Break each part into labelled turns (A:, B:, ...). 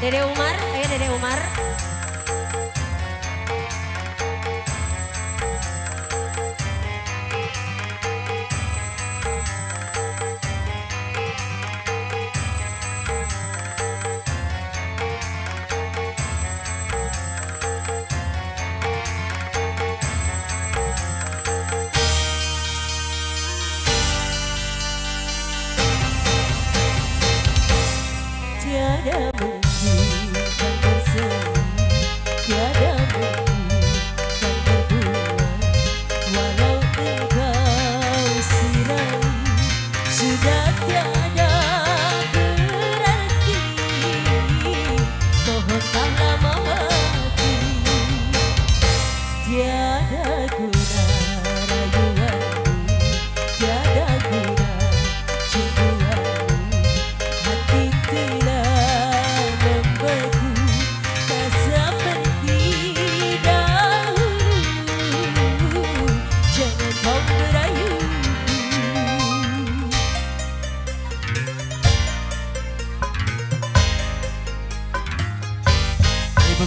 A: Dede Umar, ayo Dede Umar.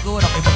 B: Ibu kuwu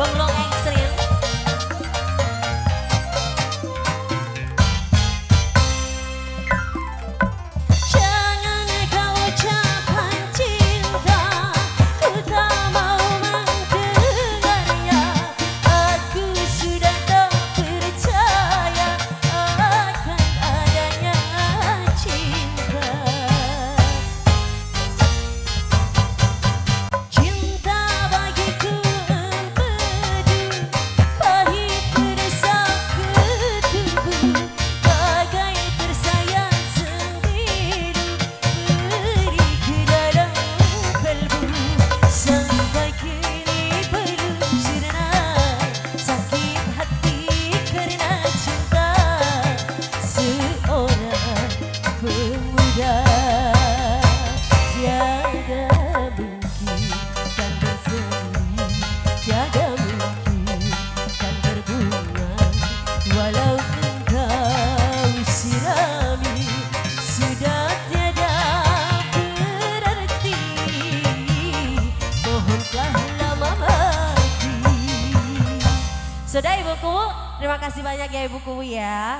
B: Bang terima kasih banyak ya Ibu Kuwu ya.